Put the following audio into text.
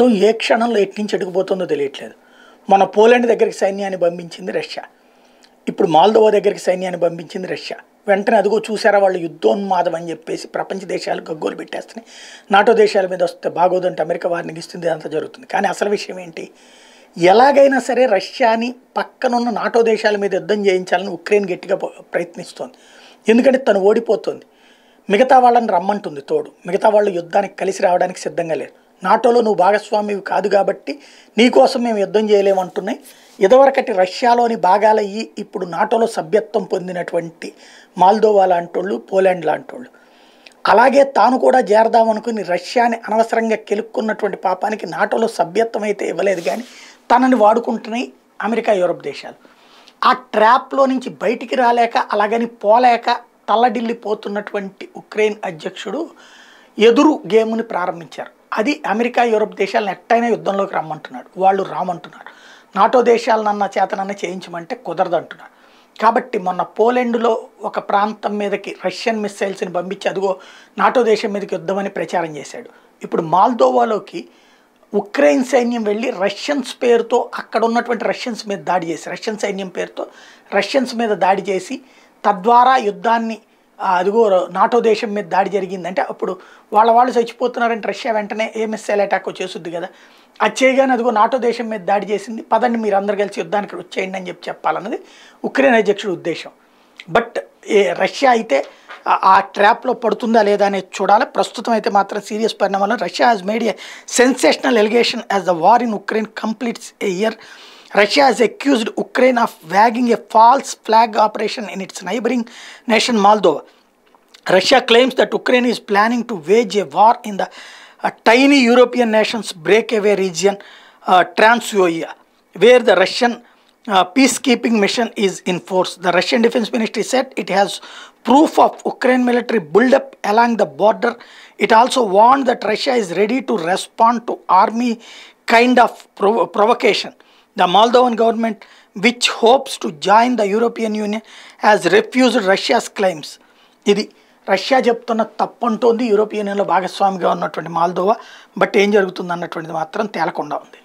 ఏ క్షణంలో ఎట్నుంచి నుంచి తెలియట్లేదు. మన పోలాండ్ దగ్గరికి సైన్యాన్ని పంపించింది రష్యా. ఇప్పుడు మాల్దోవా దగ్గరికి సైన్యాన్ని పంపించింది రష్యా. వెంటనే అదిగో చూసారా వాళ్ళు యుద్ధోన్మాదం అని చెప్పేసి ప్రపంచ దేశాలు గగ్గోలు పెట్టేస్తున్నాయి. నాటో దేశాల మీద వస్తే బాగోదంటే అమెరికా వారిని ఇస్తుంది అంతా జరుగుతుంది. కానీ అసలు విషయం ఏంటి? ఎలాగైనా సరే రష్యాని పక్కనున్న నాటో దేశాల మీద యుద్ధం చేయించాలని ఉక్రెయిన్ గట్టిగా ప్రయత్నిస్తోంది. ఎందుకంటే తను ఓడిపోతుంది. మిగతా వాళ్ళని రమ్మంటుంది తోడు. మిగతా వాళ్ళు యుద్ధానికి కలిసి రావడానికి సిద్ధంగా లేరు. నాటోలో నువ్వు భాగస్వామివి కాదు కాబట్టి నీకోసం మేము యుద్ధం చేయలేమంటున్నాయి ఇదివరకటి రష్యాలోని భాగాలయ్యి ఇప్పుడు నాటోలో సభ్యత్వం పొందినటువంటి మాల్దోవా లాంటోళ్ళు పోలాండ్ లాంటోళ్ళు. అలాగే తాను కూడా చేరదామనుకుని రష్యాని అనవసరంగా కెలుక్కున్నటువంటి పాపానికి నాటోలో సభ్యత్వం అయితే ఇవ్వలేదు కానీ తనని వాడుకుంటున్నాయి అమెరికా యూరప్ దేశాలు. ఆ ట్రాప్లో నుంచి బయటికి రాలేక అలాగని పోలేక తల్లడిల్లిపోతున్నటువంటి ఉక్రెయిన్ అధ్యక్షుడు ఎదురు గేమ్ని ప్రారంభించారు. అది అమెరికా యూరప్ దేశాలను ఎట్టయినా యుద్ధంలోకి రమ్మంటున్నాడు. వాళ్ళు రామంటున్నారు. నాటో దేశాలనన్న చేతనన్న చేయించమంటే కుదరదంటున్నారు కాబట్టి మొన్న పోలెండ్లో ఒక ప్రాంతం మీదకి రష్యన్ మిస్సైల్స్ని పంపించి అదిగో నాటో దేశం మీదకి యుద్ధమని ప్రచారం చేశాడు. ఇప్పుడు మాల్దోవాలోకి ఉక్రెయిన్ సైన్యం వెళ్ళి రష్యన్స్ పేరుతో అక్కడ ఉన్నటువంటి రష్యన్స్ మీద దాడి చేసి రష్యన్ సైన్యం పేరుతో రష్యన్స్ మీద దాడి చేసి తద్వారా యుద్ధాన్ని అదిగో నాటో దేశం మీద దాడి జరిగిందంటే అప్పుడు వాళ్ళ వాళ్ళు చచ్చిపోతున్నారంటే రష్యా వెంటనే ఏ మిస్సైల్ అటాక్ వచ్చేస్తుంది కదా. అది చేయగానే అదిగో నాటో దేశం మీద దాడి చేసింది. పదండి మీరు అందరు కలిసి యుద్ధానికి వచ్చేయండి అని చెప్పి చెప్పాలన్నది ఉక్రెయిన్ అధ్యక్షుడి ఉద్దేశం. బట్ ఏ రష్యా అయితే ఆ- ఆ ట్రాప్లో పడుతుందా లేదా అనేది చూడాలి. ప్రస్తుతం అయితే మాత్రం సీరియస్ పరిణామాలు Russia has made a sensational allegation as the war in Ukraine completes a year Russia has accused Ukraine of wagging a false flag operation in its neighboring nation Moldova. Russia claims that Ukraine is planning to wage a war in the uh, tiny European nation's breakaway region, uh, Transyoia, where the Russian uh, peacekeeping mission is in force. The Russian Defense Ministry said it has proof of Ukraine military buildup along the border. It also warned that Russia is ready to respond to army kind of prov provocation. The Moldovan government, which hopes to join the European Union, has refused Russia's claims. ఇది Russia చెప్తున్న తప్పంటోంది European యూనియన్లో భాగస్వామిగా ఉన్నటువంటి మాల్దోవా but ఏం జరుగుతుంది అన్నటువంటిది మాత్రం తేలకుండా ఉంది